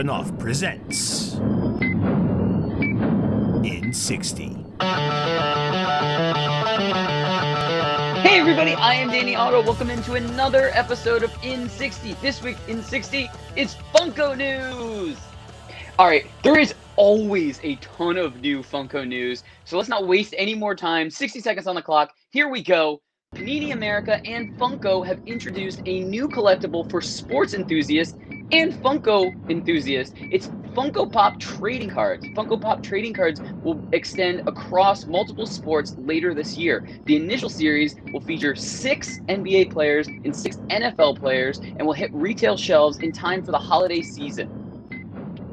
Poppin' Off presents In 60. Hey everybody, I am Danny Auto. Welcome into another episode of In 60. This week in 60, it's Funko News. All right, there is always a ton of new Funko news, so let's not waste any more time. 60 seconds on the clock. Here we go. Panini America and Funko have introduced a new collectible for sports enthusiasts and Funko enthusiasts. It's Funko Pop trading cards. Funko Pop trading cards will extend across multiple sports later this year. The initial series will feature six NBA players and six NFL players and will hit retail shelves in time for the holiday season.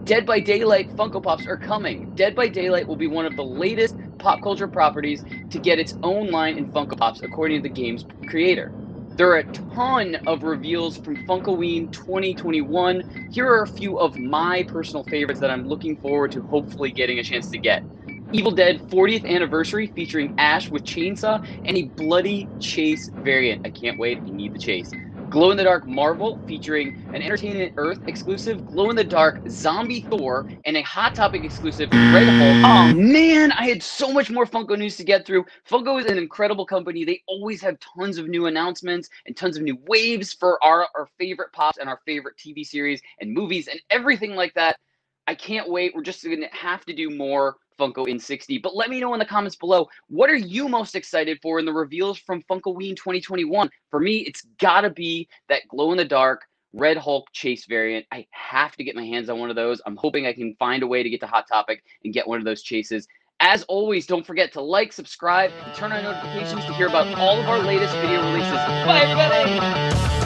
Dead by Daylight Funko Pops are coming. Dead by Daylight will be one of the latest pop culture properties to get its own line in Funko Pops, according to the game's creator. There are a ton of reveals from Funkoween 2021. Here are a few of my personal favorites that I'm looking forward to hopefully getting a chance to get. Evil Dead 40th Anniversary featuring Ash with Chainsaw and a Bloody Chase variant. I can't wait. I need the chase. Glow in the Dark Marvel featuring an Entertainment Earth exclusive, Glow in the Dark Zombie Thor, and a Hot Topic exclusive Red Hulk. Mm. Oh man, I had so much more Funko news to get through. Funko is an incredible company. They always have tons of new announcements and tons of new waves for our, our favorite pops and our favorite TV series and movies and everything like that. I can't wait. We're just going to have to do more Funko in 60. But let me know in the comments below, what are you most excited for in the reveals from Funkoween 2021? For me, it's got to be that glow in the dark Red Hulk Chase variant. I have to get my hands on one of those. I'm hoping I can find a way to get to Hot Topic and get one of those chases. As always, don't forget to like, subscribe, and turn on notifications to hear about all of our latest video releases. Bye, everybody!